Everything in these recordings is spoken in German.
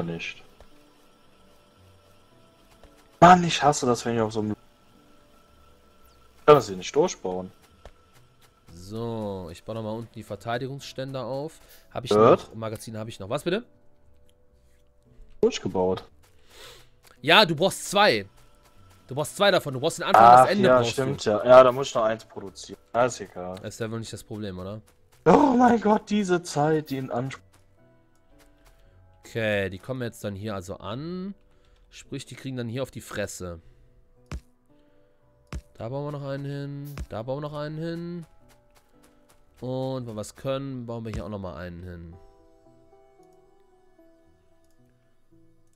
Oder nicht? Mann, ich hasse das, wenn ich auf so einem... Ich kann das hier nicht durchbauen. So, ich baue nochmal unten die Verteidigungsstände auf. Habe ich Hört? noch, Magazin habe ich noch. Was bitte? Durchgebaut. Ja, du brauchst zwei. Du brauchst zwei davon. Du brauchst den Anfang und das Ende ja, stimmt du. ja. Ja, da muss ich noch eins produzieren. Ja, ist egal. Das ist ja wohl nicht das Problem, oder? Oh mein Gott, diese Zeit, die in Anspruch... Okay, die kommen jetzt dann hier also an. Sprich, die kriegen dann hier auf die Fresse. Da bauen wir noch einen hin. Da bauen wir noch einen hin. Und wenn wir was können, bauen wir hier auch noch mal einen hin.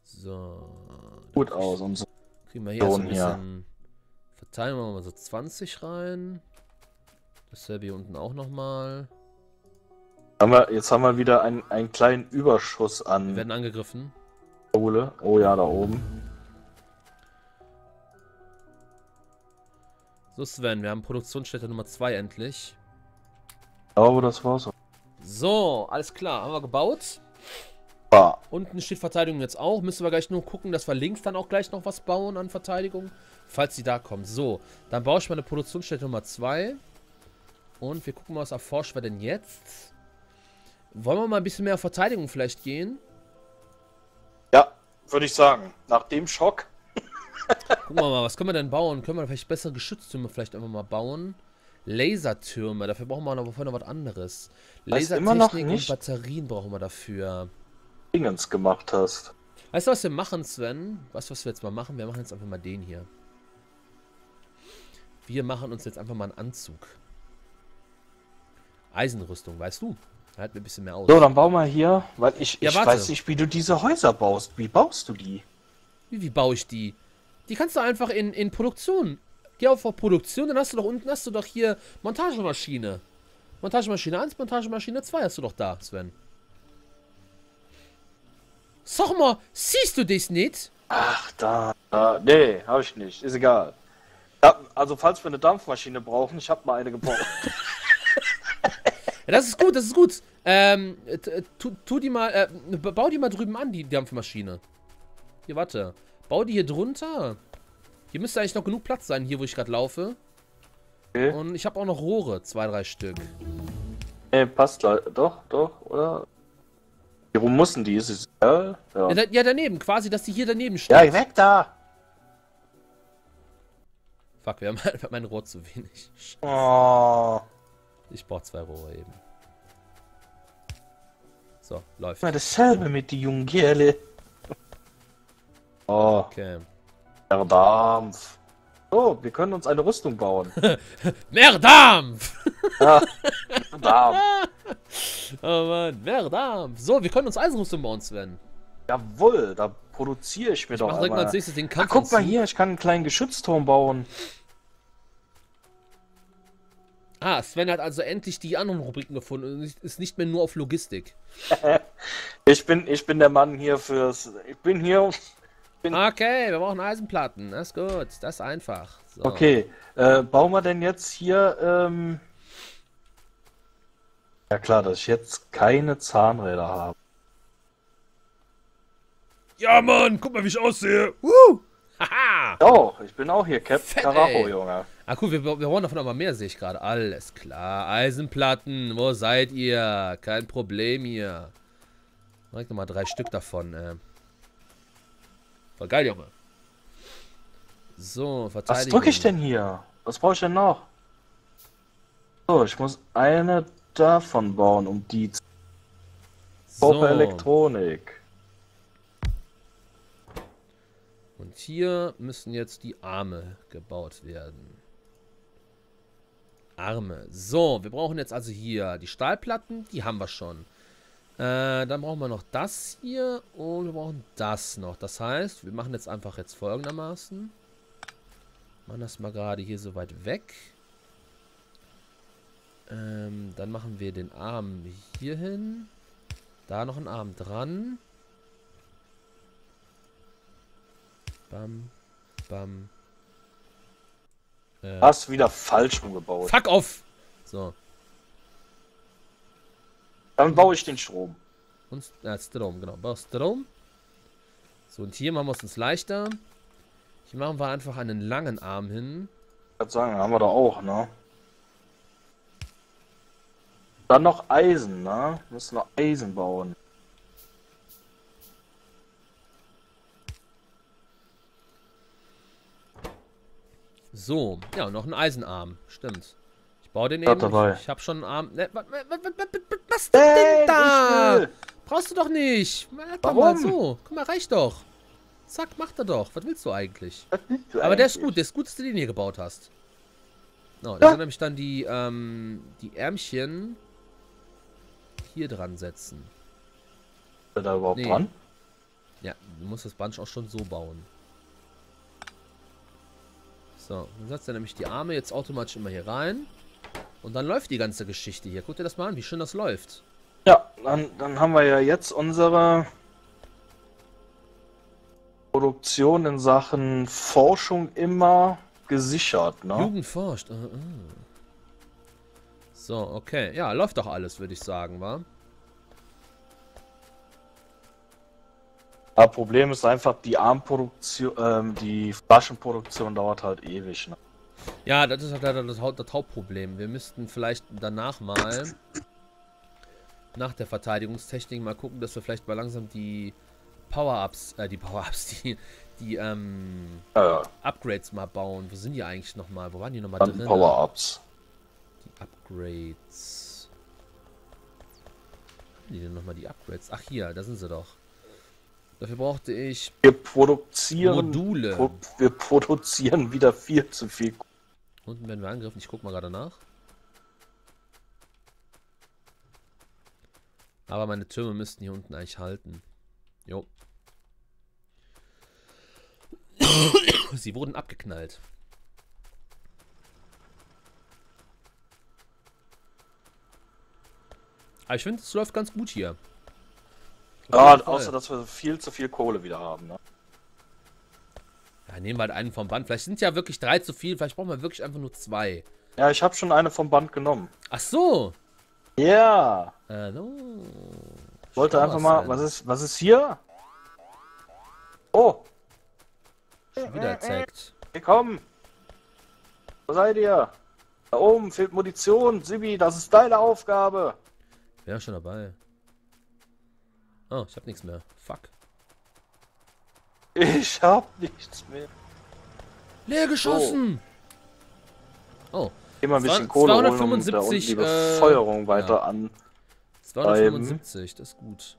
So. Gut aus und so. Kriegen wir hier so ein bisschen... Verteilen wir mal so 20 rein. Dasselbe hier unten auch nochmal. Haben wir, jetzt haben wir wieder einen, einen kleinen Überschuss Wir an werden angegriffen. Kohle. Oh ja, da oben. So Sven, wir haben Produktionsstätte Nummer 2 endlich. Ich glaube, das war's. So, alles klar. Haben wir gebaut. Ah, Unten steht Verteidigung jetzt auch. Müssen wir gleich nur gucken, dass wir links dann auch gleich noch was bauen an Verteidigung. Falls die da kommen. So, dann baue ich mal eine Produktionsstätte Nummer 2. Und wir gucken mal, was erforscht wir denn jetzt. Wollen wir mal ein bisschen mehr auf Verteidigung vielleicht gehen? ja, würde ich sagen. Nach dem Schock. Gucken wir mal, was können wir denn bauen? Können wir vielleicht bessere Geschütztürme vielleicht einfach mal bauen? Lasertürme, dafür brauchen wir noch, vorher noch was anderes. Lasertechnik und. Batterien brauchen wir dafür. Dingens gemacht hast. Weißt du, was wir machen, Sven? Weißt du, was wir jetzt mal machen? Wir machen jetzt einfach mal den hier. Wir machen uns jetzt einfach mal einen Anzug. Eisenrüstung, weißt du? Halt mir ein bisschen mehr aus. So, dann bau mal hier, weil ich, Ja, ich warte. weiß nicht, wie du diese Häuser baust. Wie baust du die? Wie, wie baue ich die? Die kannst du einfach in, in Produktion. Geh auf Produktion, dann hast du doch unten hast du doch hier Montagemaschine. Montagemaschine 1, Montagemaschine 2 hast du doch da, Sven. Sag mal, siehst du das nicht? Ach, da. da nee, habe ich nicht. Ist egal. Ja, also, falls wir eine Dampfmaschine brauchen, ich habe mal eine gebaut. Ja, das ist gut, das ist gut. Ähm, äh, tu, tu die mal, äh, bau die mal drüben an, die Dampfmaschine. Hier, warte. Bau die hier drunter. Hier müsste eigentlich noch genug Platz sein, hier, wo ich gerade laufe. Okay. Und ich habe auch noch Rohre, zwei, drei Stück. nee, passt leider. Doch, doch, oder? Wie rum mussten die? Ist es ja? Ja. Ja, da, ja, daneben, quasi, dass die hier daneben steht. ja, weg da! Fuck, wir haben einfach mein Rohr zu wenig. Oh. Ich brauche zwei Rohre eben. So, läuft. Immer dasselbe mit die jungen Kerle. Oh, Okay. der Dampf. Oh, wir können uns eine Rüstung bauen. Mehr Dampf! ja, Dampf. Oh Mann, mehr Dampf. So, wir können uns Eisenrüstung bauen, Sven. Jawohl, da produziere ich mir Ich doch mach direkt mal als nächstes den Ah, Kampf. guck mal hier, ich kann einen kleinen Geschützturm bauen. Ah, Sven hat also endlich die anderen Rubriken gefunden und ist- nicht mehr nur auf Logistik. Ich bin, ich bin der Mann hier fürs. Ich bin hier. Okay, wir brauchen Eisenplatten. Das ist gut, das ist einfach. So. Okay, äh, bauen wir denn jetzt hier. Ähm... Ja klar, dass ich jetzt keine Zahnräder habe. Ja, Mann, guck mal, wie ich aussehe. Woo! Haha! Doch, ich bin auch hier Captain Fett, ey. Junge. Ah, cool, wir, wir brauchen davon aber mehr, sehe ich gerade. Alles klar. Eisenplatten, wo seid ihr? Kein Problem hier. Direkt nochmal drei Stück davon, äh. Voll geil, Junge. So, Was Verteidigung. drücke ich denn hier? Was brauche ich denn noch? So, ich muss eine davon bauen, um die zu So. Elektronik. Und hier müssen jetzt die Arme gebaut werden. Arme. So, wir brauchen jetzt also hier die Stahlplatten, die haben wir schon. Äh, dann brauchen wir noch das hier und wir brauchen das noch. Das heißt, wir machen jetzt einfach jetzt folgendermaßen. Machen das mal gerade hier so weit weg. Ähm, dann machen wir den Arm hier hin. Da noch einen Arm dran. Bam, bam. Äh, Hast wieder falsch umgebaut. fuck off! So, Dann baue ich den Strom. und äh, Strom, genau. Bau Strom. So, und hier machen wir es uns leichter. Hier machen wir einfach einen langen Arm hin. Ich würde sagen, haben wir da auch, ne? Dann noch Eisen, ne? Wir müssen noch Eisen bauen. So, ja, noch einen Eisenarm. Stimmt. Ich baue den eben. dabei. Ich, ich habe schon einen Arm. Ne, was, was, denn da? Brauchst du doch nicht. Mach doch Warum? mal so. Guck mal, reicht doch. Zack, macht er doch. Was willst du eigentlich? Was willst du Aber der ist gut. Der ist gut, dass du den hier gebaut hast. No, Ja. da sind nämlich dann die, ähm, die Ärmchen hier dran setzen. Ist der da überhaupt Nee. dran? Ja, du musst das Bunch auch schon so bauen. So, dann setzt er nämlich die Arme jetzt automatisch immer hier rein. Und dann läuft die ganze Geschichte hier. Guck dir das mal an, wie schön das läuft. Ja, dann, dann haben wir ja jetzt unsere Produktion in Sachen Forschung immer gesichert, ne? Jugend forscht. äh, äh. So, okay. Ja, läuft doch alles, würde ich sagen, wa? Aber Problem ist einfach, die Armproduktion, ähm, die Flaschenproduktion dauert halt ewig, ne? Ja, das ist halt leider das, das Hauptproblem. Wir müssten vielleicht danach mal, nach der Verteidigungstechnik, mal gucken, dass wir vielleicht mal langsam die Power-Ups, äh, die Power-Ups, die, die, ähm, Äh, Upgrades mal bauen. Wo sind die eigentlich nochmal? Wo waren die nochmal drin? Power-Ups. Die Upgrades. Haben die denn nochmal die Upgrades? Ach hier, da sind sie doch. Dafür brauchte ich Wir produzieren, Module. pro, wir produzieren wieder viel zu viel. Unten werden wir angegriffen. Ich guck mal gerade nach. Aber meine Türme müssten hier unten eigentlich halten. Jo. Sie wurden abgeknallt. Aber ich finde, es läuft ganz gut hier. Ja, außer dass wir viel zu viel Kohle wieder haben, ne? Ja, nehmen wir halt einen vom Band. Vielleicht sind ja wirklich drei zu viel. Vielleicht brauchen wir wirklich einfach nur zwei. Ja, ich habe schon eine vom Band genommen. Ach so. Ja. Äh, no. Wollte Schau einfach mal, was ist, was ist hier? Oh, Schon wieder erzählt. hey, komm. Wo seid ihr? Da oben fehlt Munition. Sibi, das ist deine Aufgabe. Ja, schon dabei. Oh, ich hab nichts mehr. Fuck. Ich hab nichts mehr. Leer geschossen! Oh, Geh mal ein bisschen Kohle holen, um da unten 275, die äh, Befeuerung weiter ja. an. 275, das ist gut.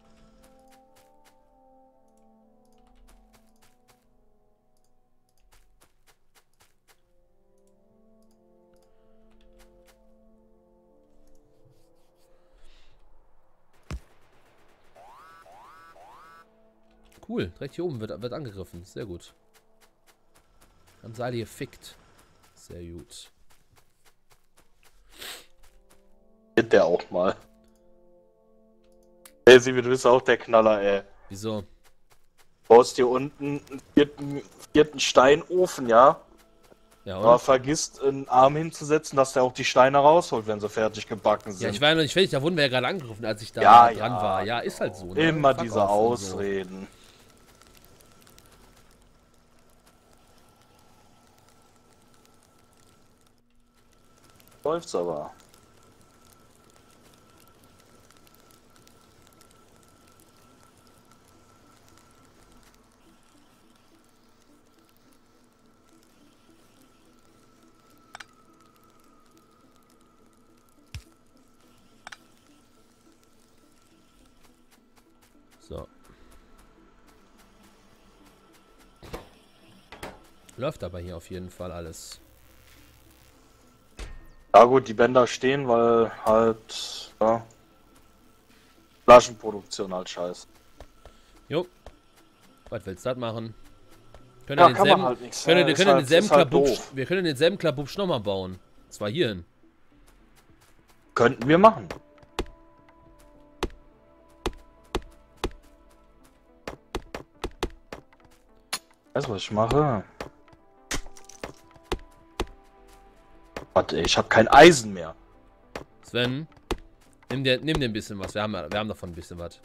Cool, direkt hier oben wird, wird angegriffen. Sehr gut. Haben sie alle gefickt. Sehr gut. Geht der auch mal. Ey, Sibi, du bist auch der Knaller, ey. Wieso? Baust hier unten einen vierten, vierten Steinofen, ja? Ja, Aber und? vergisst, einen Arm hinzusetzen, dass der auch die Steine rausholt, wenn sie fertig gebacken sind. Ja, ich war ja noch nicht fertig, da wurden wir ja gerade angegriffen, als ich da Ja, dran ja, war. Ja, ist halt so. Ne? Immer Fuck diese und so. Läuft's aber. So. Läuft aber hier auf jeden Fall alles. Ja gut, die Bänder stehen, weil halt, ja, Flaschenproduktion halt scheiße. Jo. Was willst du das machen? Können Ja, wir kann man denselben, halt nichts. können, ja, wir ist können halt- denselben halt Klabubsch, wir können denselben Klabubsch nochmal bauen. Zwar hierhin. Könnten wir machen. Weißt du, was ich mache? Warte, ich habe kein Eisen mehr. Sven, nimm dir, nimm dir ein bisschen was. Wir haben, wir haben davon ein bisschen was.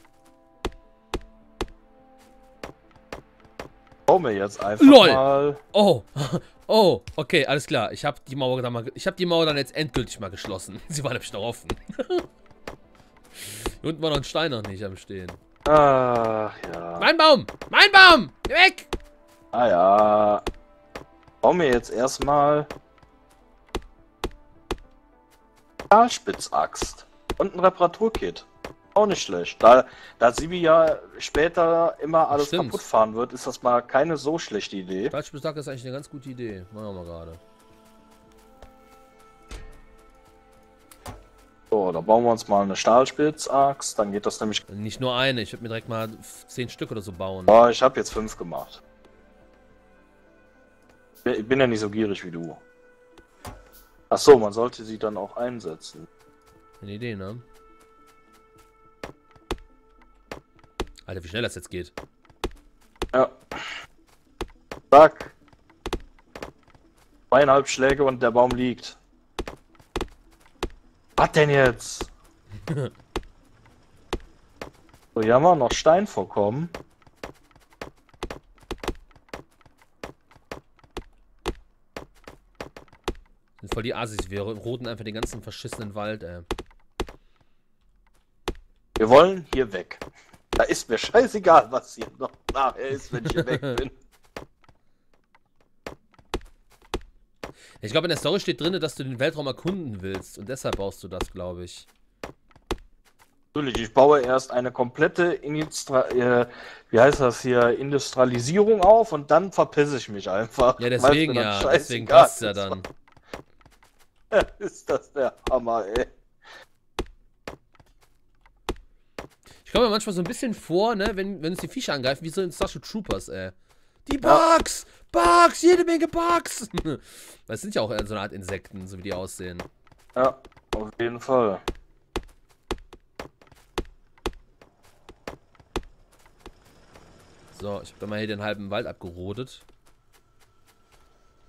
Bau mir jetzt einfach LOL. mal. Oh, oh, okay, alles klar. Ich habe die Mauer dann mal, ich habe die Mauer dann jetzt endgültig mal geschlossen. Sie war nämlich noch offen. Hier unten war noch ein Stein noch nicht am Stehen. Ach ja. Mein Baum! Mein Baum! Geh weg! Ah ja. Bau mir jetzt erstmal. Stahlspitzaxt. Und ein Reparaturkit. Auch nicht schlecht. Da, da Sibi ja später immer alles Stimmt. kaputt fahren wird, ist das mal keine so schlechte Idee. Stahlspitzhacke ist eigentlich eine ganz gute Idee. Machen wir mal gerade. So, da bauen wir uns mal eine Stahlspitzaxt. Dann geht das nämlich. Nicht nur eine, ich würde mir direkt mal zehn Stück oder so bauen. Oh, ich habe jetzt fünf gemacht. Ich bin ja nicht so gierig wie du. Ach so, man sollte sie dann auch einsetzen. Eine Idee, ne? Alter, wie schnell das jetzt geht. Ja. Zack. Zweieinhalb Schläge und der Baum liegt. Was denn jetzt? so, hier haben wir noch Steinvorkommen. Sind voll die Asis. Wir roten einfach den ganzen verschissenen Wald, ey. Wir wollen hier weg. Da ist mir scheißegal, was hier noch nachher ist, wenn ich hier weg bin. Ich glaube, in der Story steht drin, dass du den Weltraum erkunden willst. Und deshalb baust du das, glaube ich. Natürlich, ich baue erst eine komplette Industra äh, wie heißt das hier, Industrialisierung auf und dann verpisse ich mich einfach. Ja, deswegen ja. Deswegen passt ja ist. dann. Ist das der Hammer, ey. Ich komme mir manchmal so ein bisschen vor, ne, wenn, wenn uns die Viecher angreifen, wie so in Starship Troopers, ey. Die Bugs! Bugs! Jede Menge Bugs! Das sind ja auch so eine Art Insekten, so wie die aussehen. Ja, auf jeden Fall. So, ich habe da mal hier den halben Wald abgerodet.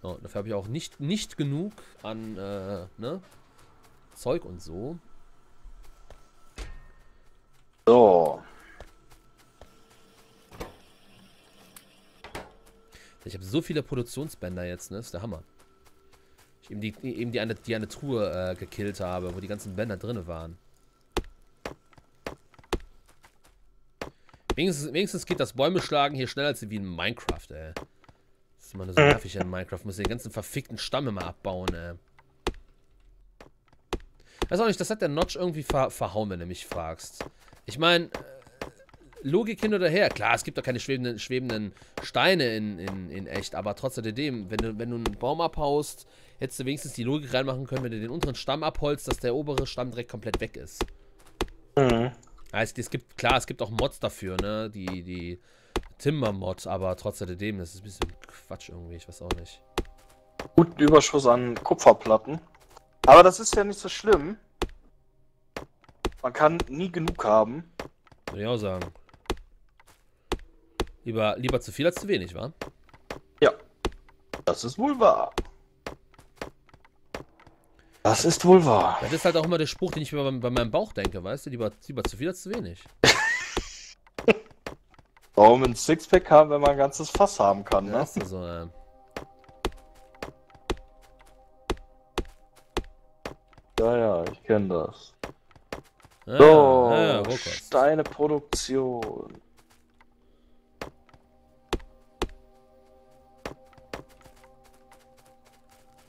So, dafür habe ich auch nicht, nicht genug an, äh, ne? Zeug und so. So. Ich habe so viele Produktionsbänder jetzt, ne? Das ist der Hammer. Ich eben die, eben die eine, die eine Truhe äh, gekillt habe, wo die ganzen Bänder drin waren. Wenigstens, wenigstens geht das Bäume schlagen hier schneller als wie in Minecraft, ey. Ist immer nur so nervig in Minecraft. Muss den ganzen verfickten Stamm immer abbauen, ey. Weiß auch nicht, das hat der Notch irgendwie ver verhauen, wenn du mich fragst. Ich meine, Logik hin oder her. Klar, es gibt doch keine schwebenden, schwebenden Steine in, in, in echt, aber trotz alledem, wenn du, wenn du einen Baum abhaust, hättest du wenigstens die Logik reinmachen können, wenn du den unteren Stamm abholst, dass der obere Stamm direkt komplett weg ist. Mhm. Heißt, es gibt, klar, es gibt auch Mods dafür, ne? Die, die Timber-Mod, aber trotz alledem, das ist ein bisschen Quatsch irgendwie, ich weiß auch nicht. Guten Überschuss an Kupferplatten. Aber das ist ja nicht so schlimm. Man kann nie genug haben. Würde ich auch sagen. Lieber, lieber zu viel als zu wenig, wa? Ja. Das ist wohl wahr. Das ist wohl wahr. Das ist halt auch immer der Spruch, den ich mir bei, bei meinem Bauch denke, weißt du? Lieber, lieber zu viel als zu wenig. Warum ein Sixpack haben, wenn man ein ganzes Fass haben kann, Ja, ne? ist so, äh. Ja, ja, ich kenne das. Ja, So, ja, ja, Rohkost. Steineproduktion.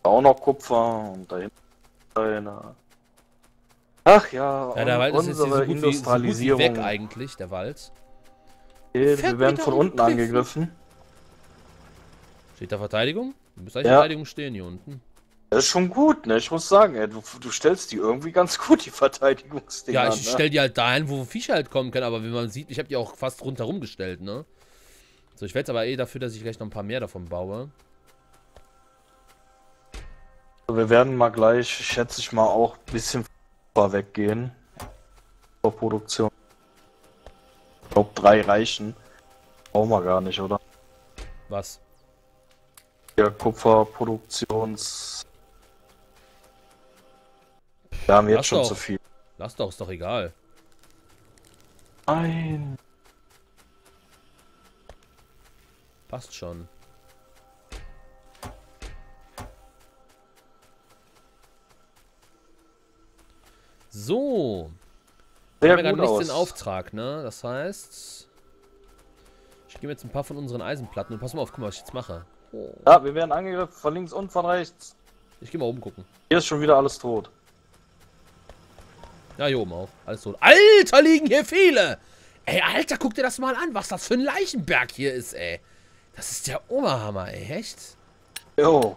Auch noch Kupfer und dahinter Steine. Ach ja, Ja, der Wald ist jetzt hier so gut, wie, so gut wie Industrialisierung. weg eigentlich, der Wald. Okay, Fährt wir werden von unten Griffen. angegriffen. Steht da Verteidigung? Müsste eigentlich Ja. Verteidigung stehen hier unten. Das ist schon gut, ne? Ich muss sagen, ey, du, du stellst die irgendwie ganz gut, die Verteidigungsdinger. Ja, ich ne? stell die halt dahin, wo Viecher halt kommen können, aber wie man sieht, ich habe die auch fast rundherum gestellt, ne? So, ich werde aber eh dafür, dass ich gleich noch ein paar mehr davon baue. Wir werden mal gleich, schätze ich mal, auch ein bisschen weggehen. Zur Produktion. Glaube, drei reichen. Brauchen wir gar nicht, oder? Was? Ja, Kupferproduktions. Wir haben jetzt Lass schon doch. zu viel. Lass doch, ist doch egal. Nein. Passt schon. So. Sehr wir haben ja aus. nichts in Auftrag, ne? Das heißt... Ich gebe jetzt ein paar von unseren Eisenplatten und pass mal auf, guck mal, was ich jetzt mache. Ja, wir werden angegriffen von links und von rechts. Ich gehe mal oben gucken. Hier ist schon wieder alles tot. Ja, hier oben auch. Alles tot. Alter, liegen hier viele! Ey, Alter, guck dir das mal an, was das für ein Leichenberg hier ist, ey. Das ist der Oberhammer, ey. Echt? Jo.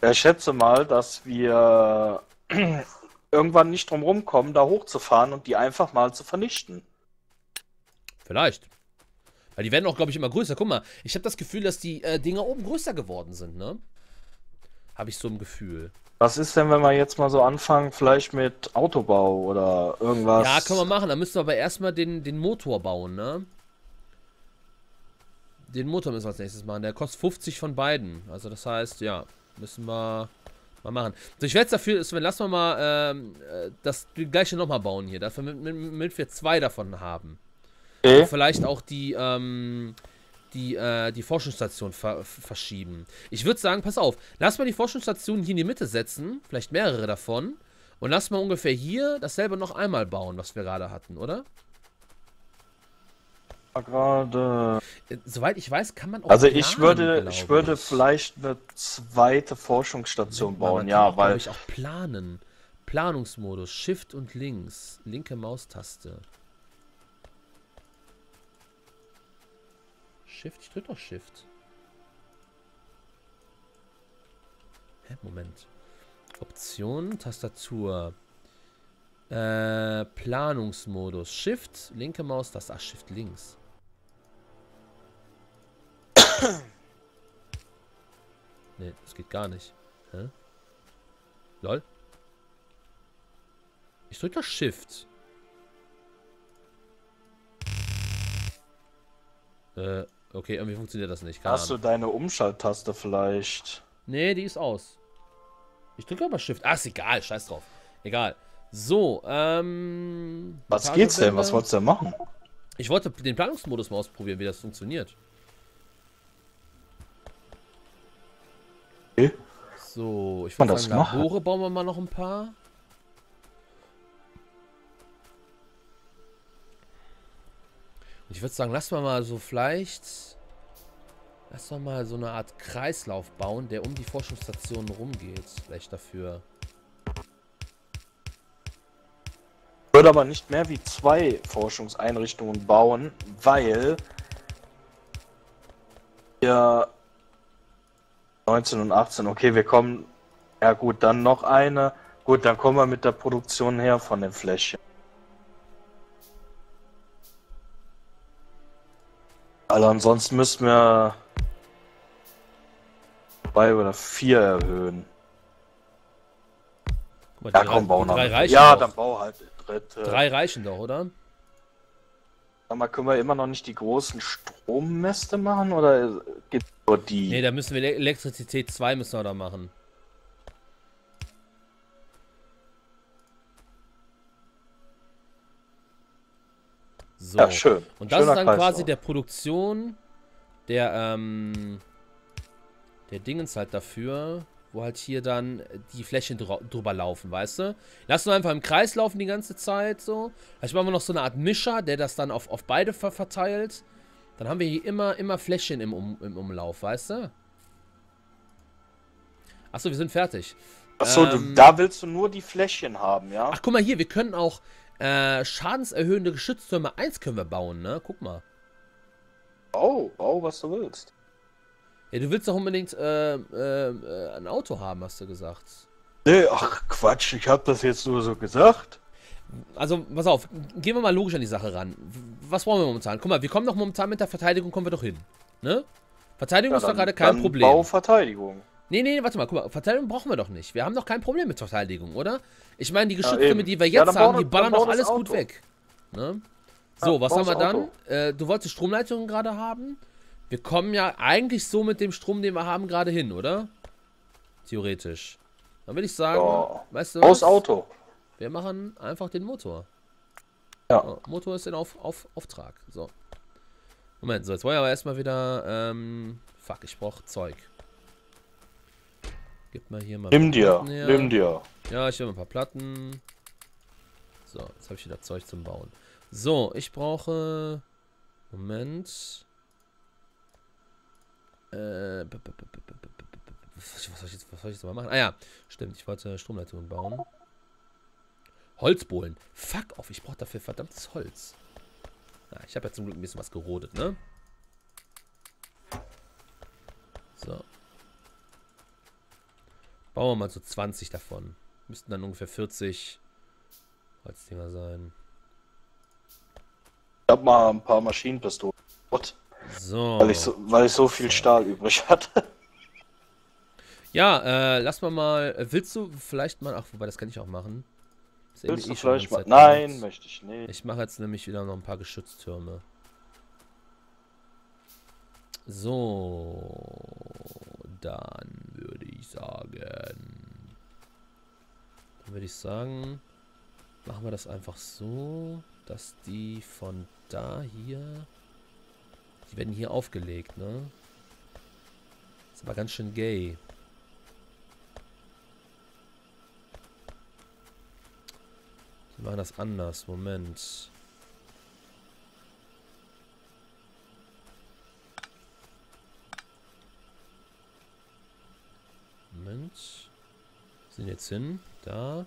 Ich schätze mal, dass wir irgendwann nicht drum rumkommen, da hochzufahren und die einfach mal zu vernichten. Vielleicht. Weil die werden auch, glaube ich, immer größer. Guck mal, ich habe das Gefühl, dass die äh, Dinger oben größer geworden sind, ne? Habe ich so ein Gefühl. Was ist denn, wenn wir jetzt mal so anfangen, vielleicht mit Autobau oder irgendwas? Ja, können wir machen. Da müssen wir aber erstmal den, den Motor bauen, ne? Den Motor müssen wir als nächstes machen. Der kostet 50 von beiden. Also das heißt, ja, müssen wir mal machen. So, ich werde es dafür, Sven, lass mal mal ähm, äh, das gleiche nochmal bauen hier. Dafür, damit, wir zwei davon haben. Okay. Vielleicht auch die, ähm, die, äh, die Forschungsstation ver verschieben. Ich würde sagen, pass auf, lass mal die Forschungsstation hier in die Mitte setzen, vielleicht mehrere davon, und lass mal ungefähr hier dasselbe noch einmal bauen, was wir gerade hatten, oder? Gerade. Äh, Soweit ich weiß, kann man auch Also ich planen, würde, glaub ich würde vielleicht eine zweite Forschungsstation Man bauen, kann ja, weil ich auch planen. Planungsmodus, Shift und links, linke Maustaste. Shift, ich drück doch Shift. Hä, Moment. Option, Tastatur. Äh, Planungsmodus. Shift, linke Maustaste. Ach, Shift links. nee, das geht gar nicht. Hä? Lol. Ich drück doch Shift. Äh, okay, irgendwie funktioniert das nicht. Keine hast du Ahnung. deine Umschalttaste vielleicht? Nee, die ist aus. Ich drücke aber Shift. Ah, ist egal, scheiß drauf. Egal. So, ähm. Was geht's denn? Was wolltest du denn machen? Ich wollte den Planungsmodus mal ausprobieren, wie das funktioniert. So, ich würde sagen, machen? Labore bauen wir mal noch ein paar. Und ich würde sagen, lass mal mal so vielleicht... Lass mal mal so eine Art Kreislauf bauen, der um die Forschungsstationen rumgeht. Vielleicht dafür. Ich würde aber nicht mehr wie zwei Forschungseinrichtungen bauen, weil wir 19 und 18, okay, wir kommen, ja gut, dann noch eine, gut, dann kommen wir mit der Produktion her von den Fläschchen. Also ansonsten müssen wir zwei oder vier erhöhen. Mal, Ja, komm, bau noch. Ja, doch. dann bau halt dritte. Drei reichen doch, oder? Sag mal, können wir immer noch nicht die großen Strommäste machen oder geht nur die? Nee, da müssen wir Ele- Elektrizität 2 müssen wir da machen. So. ja, schön. Und das Schöner ist dann Kreislauf. quasi der Produktion der, ähm, der Dingens halt dafür, wo halt hier dann die Flächen drü drüber laufen, weißt du? Lass nur einfach im Kreis laufen die ganze Zeit so. Vielleicht machen wir noch so eine Art Mischer, der das dann auf, auf beide ver verteilt. Dann haben wir hier immer, immer Fläschchen im, um im Umlauf, weißt du? Achso, wir sind fertig. Achso, ähm, da willst du nur die Fläschchen haben, ja? Ach, guck mal hier, wir können auch äh, schadenserhöhende Geschütztürme 1 können wir bauen, ne? Guck mal. Bau, bau, was du willst. Ja, du willst doch unbedingt äh, äh, ein Auto haben, hast du gesagt. Nee, ach Quatsch, ich hab das jetzt nur so gesagt. Also, pass auf, gehen wir mal logisch an die Sache ran. Was brauchen wir momentan? Guck mal, wir kommen doch momentan mit der Verteidigung, kommen wir doch hin. Ne? Verteidigung ist doch dann- gerade kein dann Problem. Bau Verteidigung. Nee, nee, warte mal, guck mal, Verteidigung brauchen wir doch nicht. Wir haben doch kein Problem mit Verteidigung, oder? Ich meine, die Geschütztürme, eben. die wir Ja, jetzt bau haben, die doch- ballern doch alles gut Auto. weg. Ne? So, Ja, was haben wir dann? Äh, du wolltest Stromleitungen gerade haben. Wir kommen ja eigentlich so mit dem Strom, den wir haben, gerade hin, oder? Theoretisch. Dann würde ich sagen, Ja. weißt du Aus was? Auto. Wir machen einfach den Motor. Ja. So, Motor ist in auf, auf, Auftrag. So. Moment, so, jetzt wollen wir aber erstmal wieder, ähm, fuck, ich brauche Zeug. Gib mal hier mal. Nimm dir, nimm dir. Ja, ich will mal ein paar Platten. So, jetzt habe ich wieder Zeug zum Bauen. So, ich brauche. Moment. Äh, was soll, ich jetzt, was soll ich jetzt mal machen? Ah ja, stimmt, ich wollte Stromleitungen bauen. Holzbohlen. Fuck off, ich brauche dafür verdammtes Holz. Ja, ich habe ja zum Glück ein bisschen was gerodet, ne? So. Bauen wir mal so 20 davon. Müssten dann ungefähr 40 Holzdinger sein. Ich habe mal ein paar Maschinenpistolen. Gott. So. Weil ich so, weil ich so viel Stahl übrig hatte. Ja, äh, lass mal mal. Willst du vielleicht mal. Ach, wobei, das kann ich auch machen. Willst du eh vielleicht mal? Nein, aus. möchte ich nicht. Ich mache jetzt nämlich wieder noch ein paar Geschütztürme. So. Dann würde ich sagen. Dann würde ich sagen. Machen wir das einfach so, dass die von da hier. Die werden hier aufgelegt, ne? Ist aber ganz schön gay. Wir machen das anders. Moment. Moment. Sind jetzt hin. Da.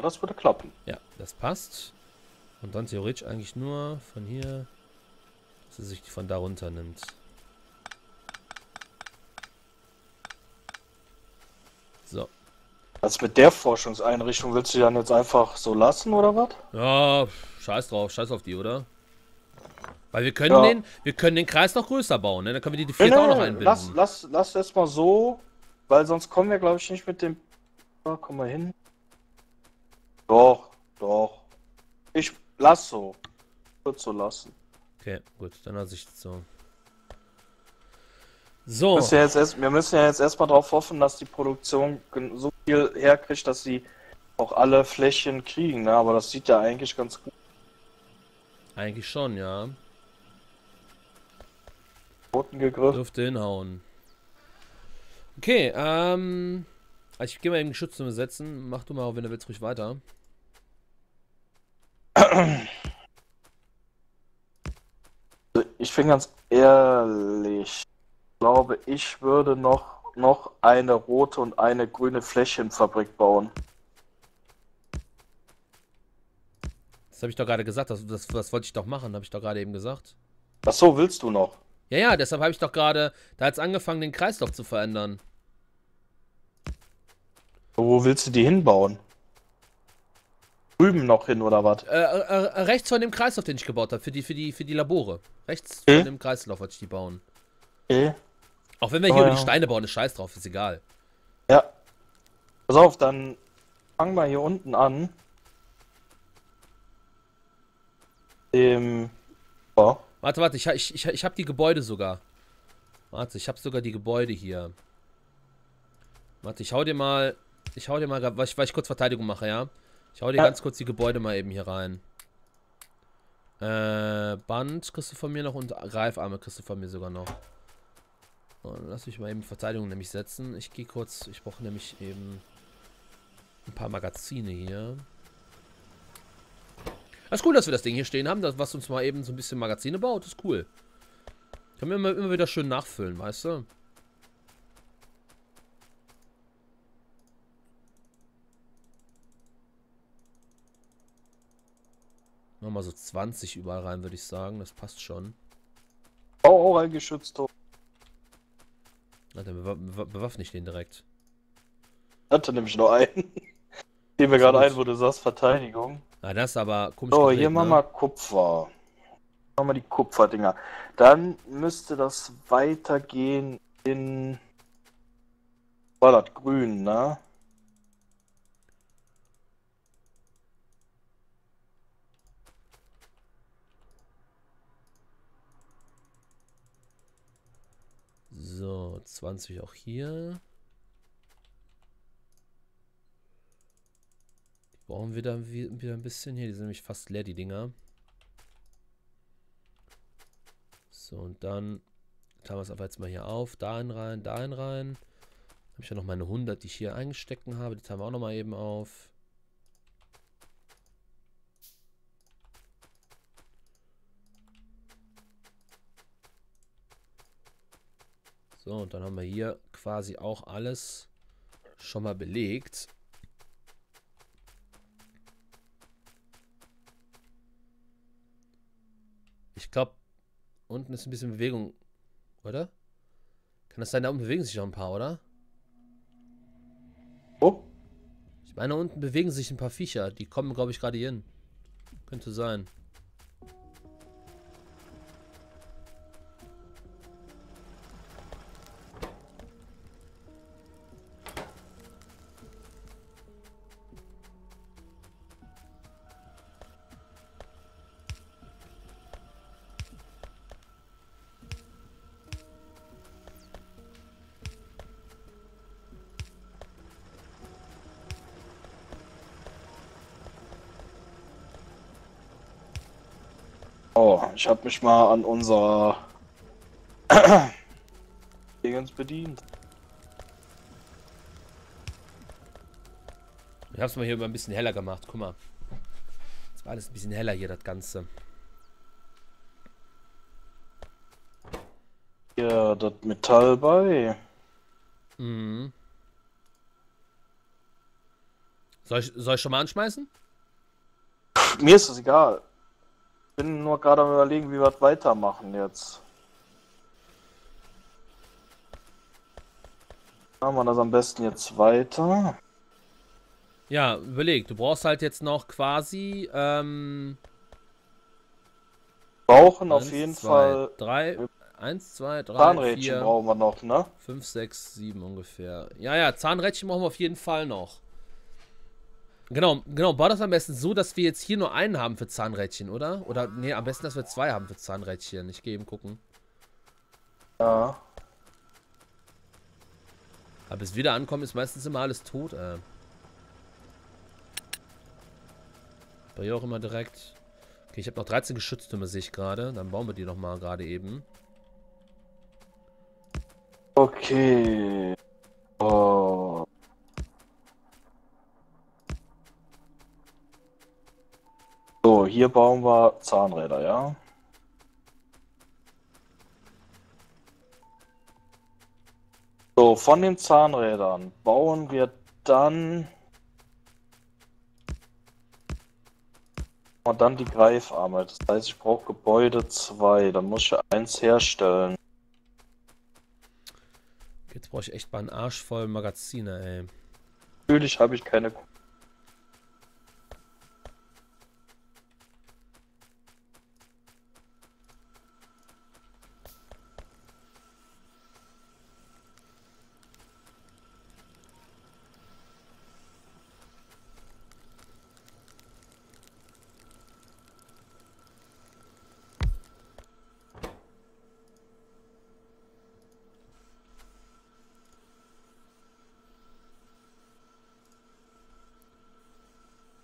Ja, das würde klappen. Ja, das passt. Und dann theoretisch eigentlich nur von hier, dass er sich von da runter nimmt. So. Was mit der Forschungseinrichtung willst du dann jetzt einfach so lassen oder was? Ja, scheiß drauf, scheiß auf die, oder? Weil wir können ja. den, wir können den Kreis noch größer bauen, ne? Dann können wir die, vierte nee, auch noch einbinden. Lass, lass, lass erstmal so, weil sonst kommen wir, glaube ich, nicht mit dem. Oh, komm mal hin. Doch, doch. Ich lass so. Wird so lassen. Okay, gut, dann lasse ich so. So. Wir müssen ja jetzt, erst, wir müssen ja jetzt erstmal darauf hoffen, dass die Produktion so viel herkriegt, dass sie auch alle Flächen kriegen, ne? aber das sieht ja eigentlich ganz gut. Eigentlich schon, ja. Boten gegriffen. Dürfte hinhauen. Okay, ähm. Also ich gehe mal eben Geschütze setzen. Mach du mal, wenn du willst, ruhig weiter. Ich bin ganz ehrlich glaube, ich würde noch, noch eine rote und eine grüne Fläschchenfabrik bauen. Das habe ich doch gerade gesagt. Das, das, das wollte ich doch machen, habe ich doch gerade eben gesagt. Ach so, willst du noch? Ja, ja, deshalb habe ich doch gerade, da jetzt angefangen, den Kreislauf zu verändern. Wo willst du die hinbauen? Drüben noch hin oder was? Äh, äh, äh, rechts von dem Kreislauf, den ich gebaut habe, für die, für, die, für die Labore. Rechts okay. von dem Kreislauf wollte ich die bauen. Okay. Auch wenn wir hier oh, über die Steine bauen, ist scheiß drauf, ist egal. Ja. Pass auf, dann fangen wir hier unten an. Dem. Oh. Warte, warte, ich, ich, ich, ich habe die Gebäude sogar. Warte, ich habe sogar die Gebäude hier. Warte, ich hau dir mal. Ich hau dir mal, weil ich, weil ich kurz Verteidigung mache, ja? Ich hau dir ja. ganz kurz die Gebäude mal eben hier rein. Äh, Band kriegst du von mir noch und Greifarme kriegst du von mir sogar noch. So, lass mich mal eben Verteidigung nämlich setzen. Ich gehe kurz, ich brauche nämlich eben ein paar Magazine hier. Das ist cool, dass wir das Ding hier stehen haben, das, was uns mal eben so ein bisschen Magazine baut. Das ist cool. Können wir immer, immer wieder schön nachfüllen, weißt du? Nochmal so 20 überall rein, würde ich sagen. Das passt schon. Oh, ein Geschützturm. Na, dann bewaffne ich den direkt. Hatte nämlich nur einen. Gehen wir gerade ein, wo du sagst Verteidigung. Na, das ist aber komisch. So, hier machen ne? wir Kupfer. Machen wir die Kupferdinger. Dann müsste das weitergehen in. War das grün, ne? So, 20 auch hier. Brauchen wir da wieder ein bisschen hier. Die sind nämlich fast leer, die Dinger. So, und dann teilen wir es einfach jetzt mal hier auf. Dahin rein, dahin rein. Habe ich ja noch meine 100, die ich hier eingesteckt habe. Die teilen wir auch noch mal eben auf. So, und dann haben wir hier quasi auch alles schon mal belegt. Ich glaube, unten ist ein bisschen Bewegung, oder? Kann das sein, da unten bewegen sich noch ein paar, oder? Oh. Ich meine, unten bewegen sich ein paar Viecher. Die kommen, glaube ich, gerade hier hin. Könnte sein. Oh, ich habe mich mal an unser Dingens bedient. Ich habe es mal hier immer ein bisschen heller gemacht. Guck mal. Jetzt war alles ein bisschen heller hier, das Ganze. Ja, das Metall bei. Mhm. Soll ich, soll ich schon mal anschmeißen? Mir ist es egal. Bin nur gerade am überlegen, wie wir das weitermachen jetzt. Machen wir das am besten jetzt weiter. Ja, überleg, du brauchst halt jetzt noch quasi, ähm, Brauchen auf eins, jeden zwei, Fall drei, eins, zwei, drei, Zahnrädchen vier, brauchen wir noch, ne? fünf, sechs, sieben ungefähr. Ja, ja, Zahnrädchen brauchen wir auf jeden Fall noch. Genau, genau, bau das am besten so, dass wir jetzt hier nur einen haben für Zahnrädchen, oder? Oder, nee, am besten, dass wir zwei haben für Zahnrädchen. Ich gehe eben gucken. Ja. Aber bis wieder ankommen ist meistens immer alles tot, äh. Bei ihr auch immer direkt. Okay, ich habe noch 13 Geschütztürme, sehe ich gerade. Dann bauen wir die nochmal gerade eben. Okay. Oh. So, hier bauen wir Zahnräder, ja? So, von den Zahnrädern bauen wir dann und dann die Greifarme. Das heißt, ich brauche Gebäude 2. Dann muss ich eins herstellen. Jetzt brauche ich echt mal einen Arsch voll Magazine, ey. Natürlich habe ich keine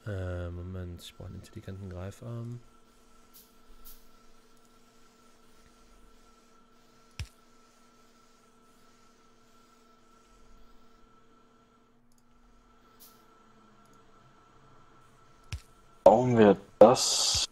Äh, Moment, ich brauche einen intelligenten Greifarm. Bauen wir das